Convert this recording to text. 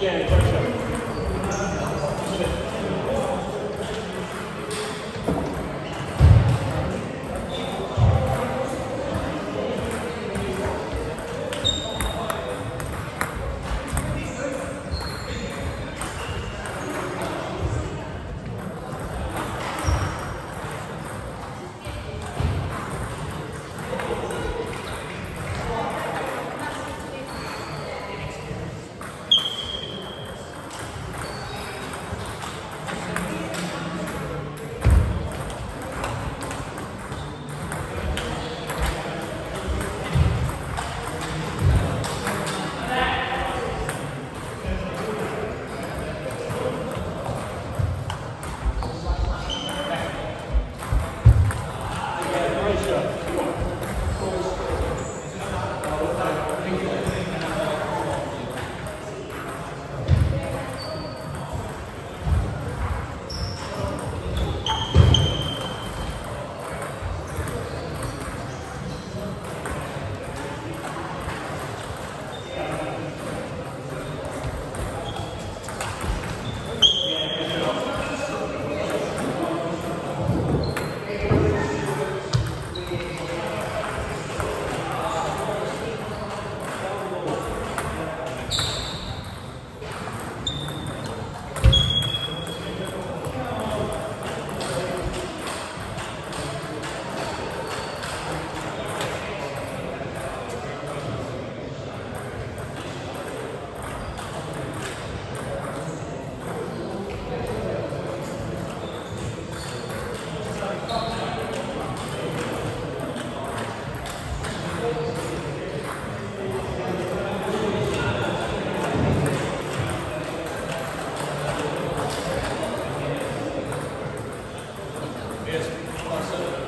Yeah, Barcelona.